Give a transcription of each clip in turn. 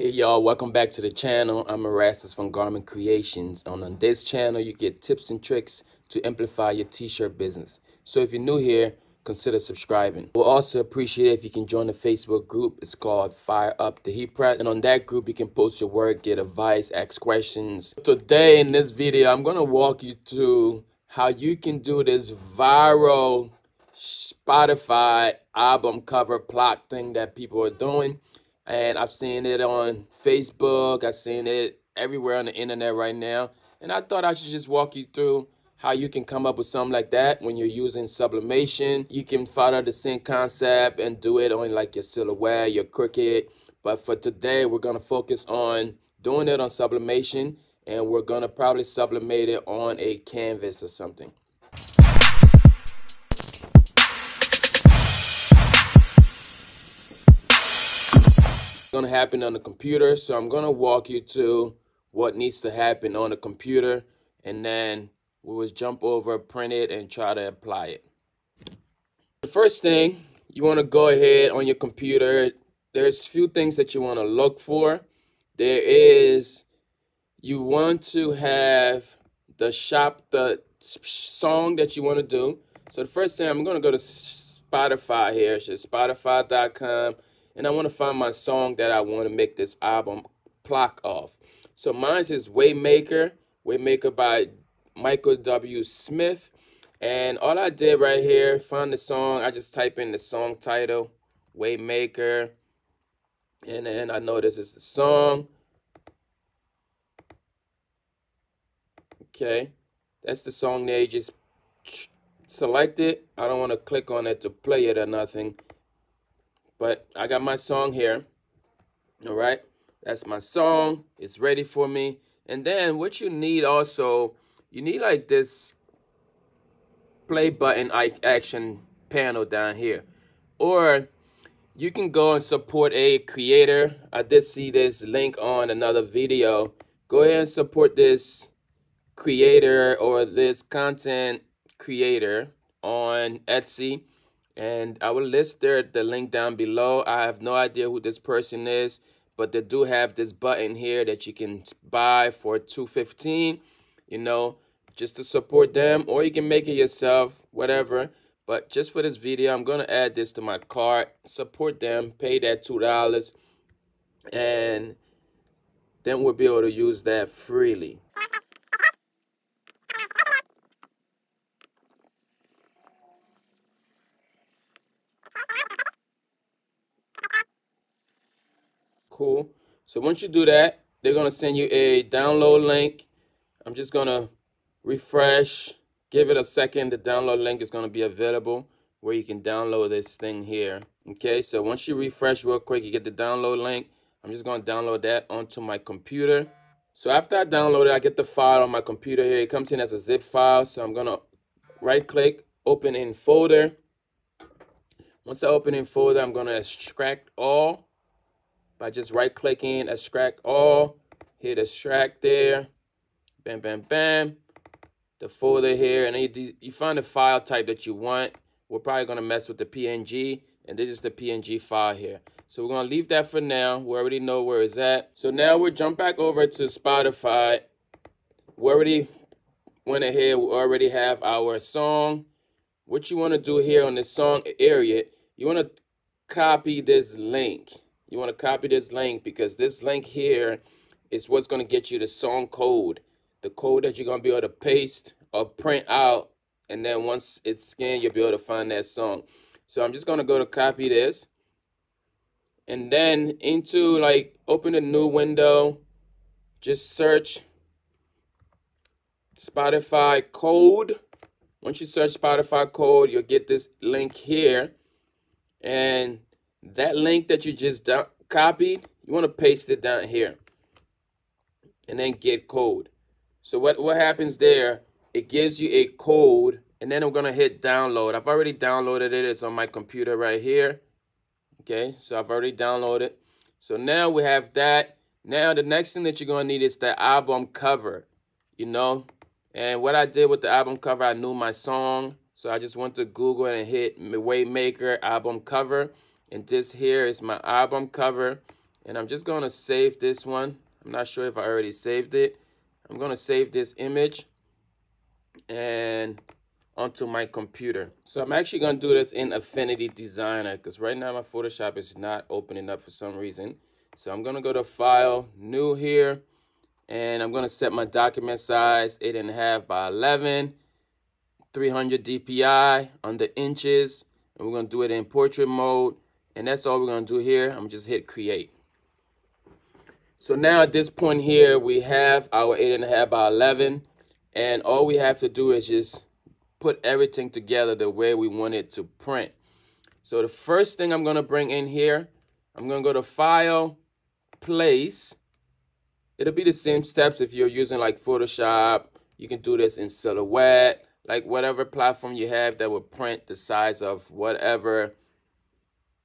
Hey y'all, welcome back to the channel. I'm Erastus from Garment Creations. And on this channel, you get tips and tricks to amplify your t-shirt business. So if you're new here, consider subscribing. We'll also appreciate if you can join the Facebook group. It's called Fire Up the Heat Press. And on that group, you can post your work, get advice, ask questions. Today in this video, I'm gonna walk you through how you can do this viral Spotify album cover plaque thing that people are doing and I've seen it on Facebook. I've seen it everywhere on the internet right now. And I thought I should just walk you through how you can come up with something like that when you're using sublimation. You can follow the same concept and do it on like your silhouette, your Cricut. But for today, we're going to focus on doing it on sublimation and we're going to probably sublimate it on a canvas or something. Going to happen on the computer. So I'm going to walk you to what needs to happen on the computer. And then we will jump over, print it, and try to apply it. The first thing, you want to go ahead on your computer. There's a few things that you want to look for. There is, you want to have the shop, the song that you want to do. So the first thing, I'm going to go to Spotify here. It's just spotify.com and I want to find my song that I want to make this album block off. So mine is Waymaker, Waymaker by Michael W. Smith. And all I did right here, find the song, I just type in the song title, Waymaker. And then I know this is the song. Okay, that's the song name. Just select it. I don't want to click on it to play it or nothing. But I got my song here. All right. That's my song. It's ready for me. And then what you need also, you need like this play button action panel down here. Or you can go and support a creator. I did see this link on another video. Go ahead and support this creator or this content creator on Etsy and I will list there the link down below. I have no idea who this person is, but they do have this button here that you can buy for 215 you know, just to support them, or you can make it yourself, whatever. But just for this video, I'm gonna add this to my cart, support them, pay that two dollars, and then we'll be able to use that freely. Cool. So once you do that, they're going to send you a download link. I'm just going to refresh, give it a second. The download link is going to be available where you can download this thing here. Okay, so once you refresh real quick, you get the download link. I'm just going to download that onto my computer. So after I download it, I get the file on my computer here. It comes in as a zip file. So I'm going to right click, open in folder. Once I open in folder, I'm going to extract all by just right clicking, extract all, hit extract there, bam, bam, bam, the folder here, and you, you find the file type that you want. We're probably gonna mess with the PNG, and this is the PNG file here. So we're gonna leave that for now. We already know where it's at. So now we'll jump back over to Spotify. We already went ahead, we already have our song. What you wanna do here on this song area, you wanna copy this link you want to copy this link because this link here is what's going to get you the song code. The code that you're going to be able to paste or print out. And then once it's scanned, you'll be able to find that song. So I'm just going to go to copy this. And then into like open a new window. Just search Spotify code. Once you search Spotify code, you'll get this link here. And that link that you just copied, you want to paste it down here. And then get code. So what, what happens there, it gives you a code. And then I'm going to hit download. I've already downloaded it. It's on my computer right here. Okay, so I've already downloaded. So now we have that. Now the next thing that you're going to need is the album cover. You know, and what I did with the album cover, I knew my song. So I just went to Google and hit Waymaker album cover. And this here is my album cover. And I'm just going to save this one. I'm not sure if I already saved it. I'm going to save this image and onto my computer. So I'm actually going to do this in Affinity Designer because right now my Photoshop is not opening up for some reason. So I'm going to go to File, New here, and I'm going to set my document size 8.5 by 11, 300 DPI on the inches, and we're going to do it in portrait mode. And that's all we're going to do here. I'm just hit create. So now at this point here, we have our 8.5 by 11, and all we have to do is just put everything together the way we want it to print. So the first thing I'm going to bring in here, I'm going to go to File, Place. It'll be the same steps if you're using like Photoshop. You can do this in Silhouette, like whatever platform you have that will print the size of whatever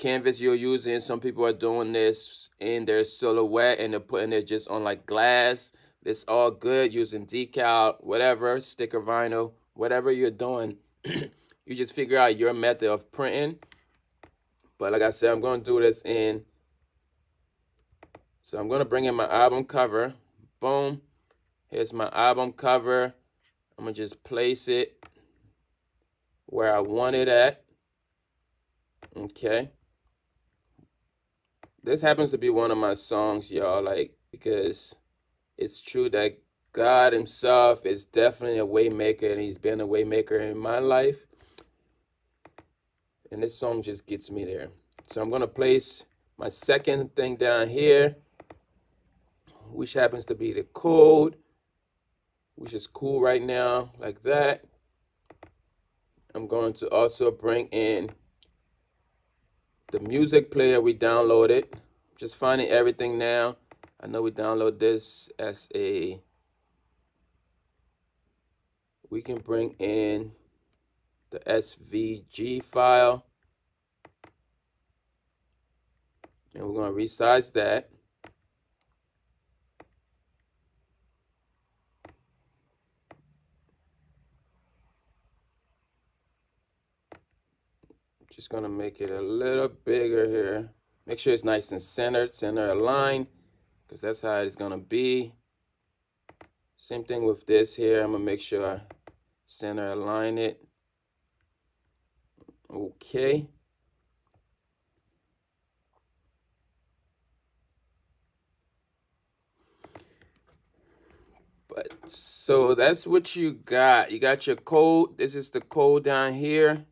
canvas you're using. Some people are doing this in their Silhouette and they're putting it just on like glass. It's all good using decal, whatever, sticker vinyl whatever you're doing, you just figure out your method of printing. But like I said, I'm going to do this in, so I'm going to bring in my album cover. Boom. Here's my album cover. I'm going to just place it where I want it at. Okay. This happens to be one of my songs, y'all, like, because it's true that God himself is definitely a waymaker and he's been a waymaker in my life. And this song just gets me there. So I'm going to place my second thing down here, which happens to be the code, which is cool right now, like that. I'm going to also bring in the music player we downloaded. Just finding everything now. I know we download this as a we can bring in the SVG file. And we're going to resize that. Just going to make it a little bigger here. Make sure it's nice and centered, center aligned, because that's how it's going to be. Same thing with this here. I'm going to make sure I center align it. Okay. But so that's what you got. You got your code. This is the code down here.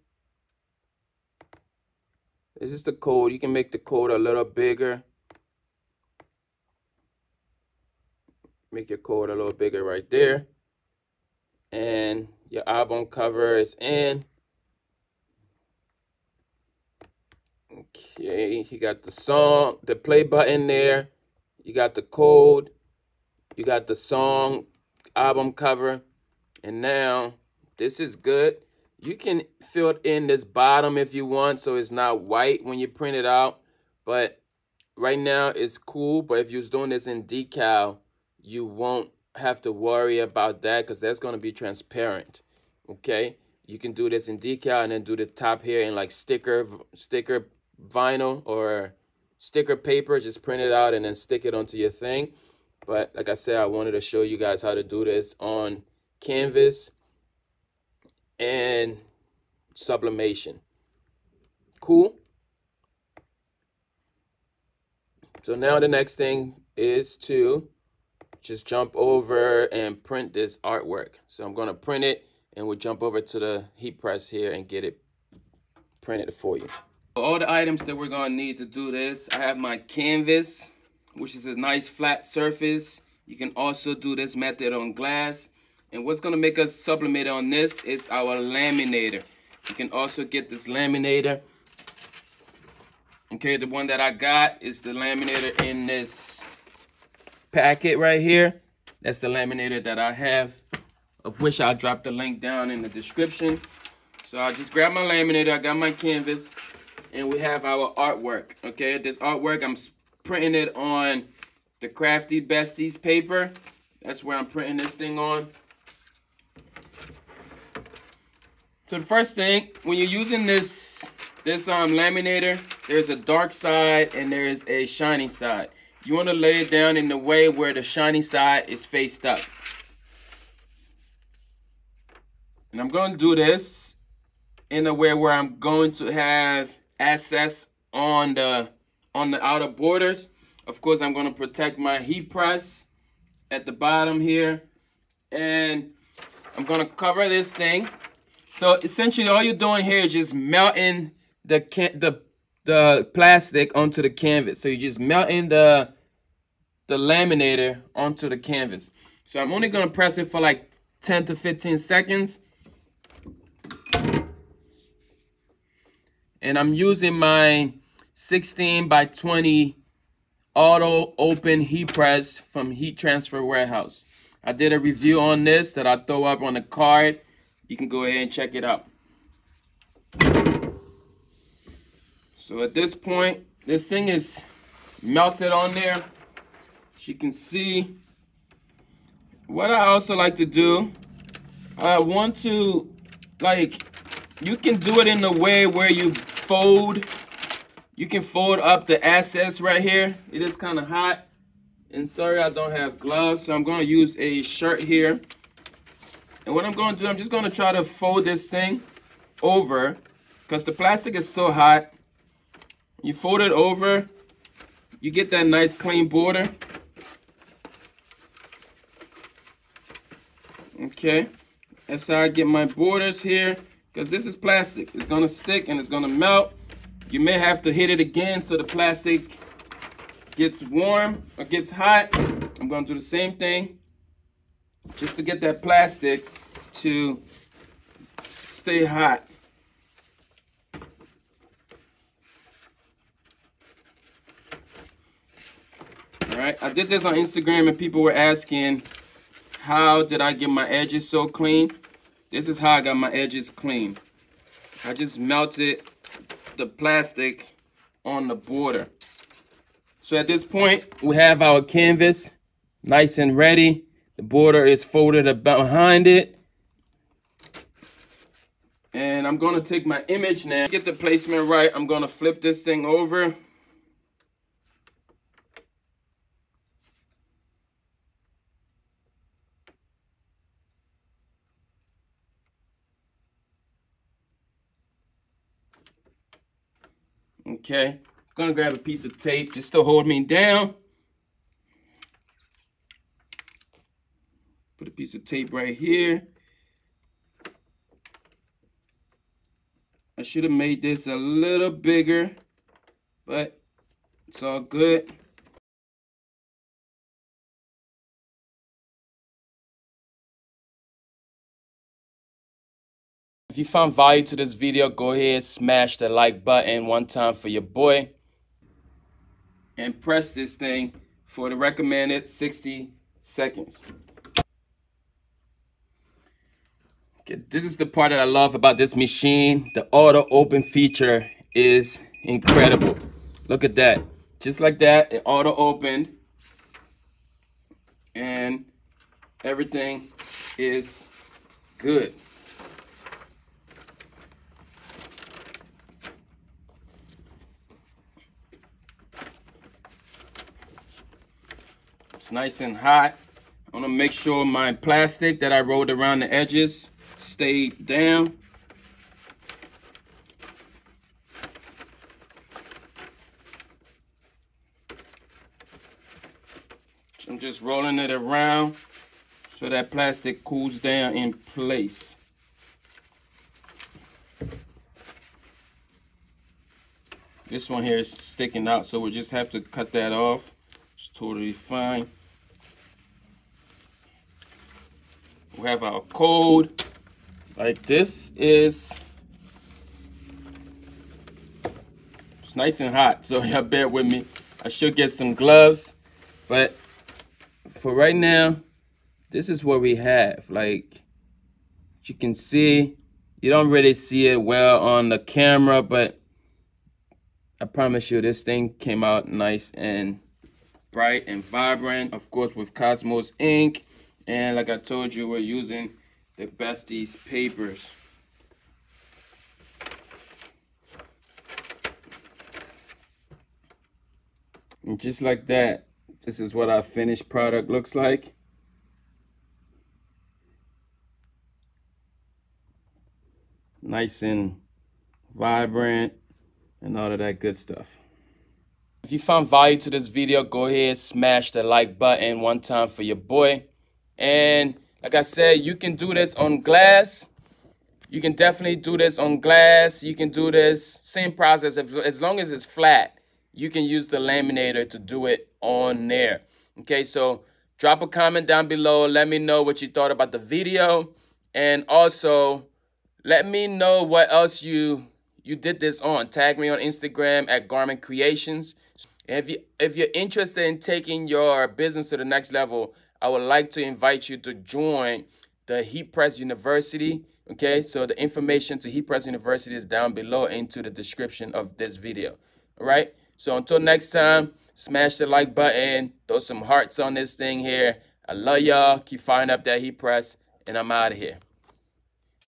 This is the code. You can make the code a little bigger. Make your code a little bigger right there. And your album cover is in. Okay, you got the song, the play button there. You got the code. You got the song, album cover. And now, this is good. You can fill in this bottom if you want so it's not white when you print it out. But right now, it's cool. But if you're doing this in decal, you won't have to worry about that because that's going to be transparent okay you can do this in decal and then do the top here in like sticker sticker vinyl or sticker paper just print it out and then stick it onto your thing but like i said i wanted to show you guys how to do this on canvas and sublimation cool so now the next thing is to just jump over and print this artwork. So I'm going to print it and we'll jump over to the heat press here and get it printed for you. All the items that we're going to need to do this, I have my canvas, which is a nice flat surface. You can also do this method on glass. And what's going to make us sublimate on this is our laminator. You can also get this laminator. Okay, the one that I got is the laminator in this packet right here. That's the laminator that I have, of which I'll drop the link down in the description. So I just grab my laminator, I got my canvas, and we have our artwork, okay? This artwork, I'm printing it on the Crafty Besties paper. That's where I'm printing this thing on. So the first thing, when you're using this this um laminator, there's a dark side and there is a shiny side. You want to lay it down in the way where the shiny side is faced up. And I'm going to do this in a way where I'm going to have access on the on the outer borders. Of course, I'm going to protect my heat press at the bottom here. And I'm going to cover this thing. So essentially all you're doing here is just melting the can the the plastic onto the canvas. So you're just melting the the laminator onto the canvas. So I'm only gonna press it for like 10 to 15 seconds. And I'm using my 16 by 20 auto open heat press from Heat Transfer Warehouse. I did a review on this that I throw up on the card. You can go ahead and check it out. So at this point, this thing is melted on there. As you can see, what I also like to do, I want to, like, you can do it in the way where you fold, you can fold up the assets right here. It is kind of hot. And sorry, I don't have gloves, so I'm going to use a shirt here. And what I'm going to do, I'm just going to try to fold this thing over because the plastic is still hot. You fold it over, you get that nice clean border. Okay, that's how I get my borders here because this is plastic. It's gonna stick and it's gonna melt. You may have to hit it again so the plastic gets warm or gets hot. I'm gonna do the same thing just to get that plastic to stay hot. All right, I did this on Instagram and people were asking, how did I get my edges so clean? This is how I got my edges clean. I just melted the plastic on the border. So at this point, we have our canvas nice and ready. The border is folded about behind it. And I'm gonna take my image now, get the placement right. I'm gonna flip this thing over. Okay, I'm gonna grab a piece of tape just to hold me down. Put a piece of tape right here. I should have made this a little bigger, but it's all good. If you found value to this video, go ahead smash the like button one time for your boy. And press this thing for the recommended 60 seconds. Okay, this is the part that I love about this machine. The auto open feature is incredible. Look at that. Just like that, it auto opened. And everything is good. It's nice and hot. I want to make sure my plastic that I rolled around the edges stayed down. I'm just rolling it around so that plastic cools down in place. This one here is sticking out, so we just have to cut that off. It's totally fine. we have our code like this is it's nice and hot so y'all bear with me. I should get some gloves but for right now this is what we have. Like you can see you don't really see it well on the camera but I promise you this thing came out nice and bright and vibrant of course with Cosmos ink and like I told you, we're using the besties papers. And just like that, this is what our finished product looks like. Nice and vibrant and all of that good stuff. If you found value to this video, go ahead, smash the like button one time for your boy. And like I said, you can do this on glass. You can definitely do this on glass. You can do this, same process. If, as long as it's flat, you can use the laminator to do it on there. Okay, so drop a comment down below. Let me know what you thought about the video. And also, let me know what else you you did this on. Tag me on Instagram at Garment Creations. And if you if you're interested in taking your business to the next level, I would like to invite you to join the Heat Press University. Okay, so the information to Heat Press University is down below into the description of this video. All right, so until next time, smash the like button, throw some hearts on this thing here. I love y'all. Keep firing up that Heat Press, and I'm out of here.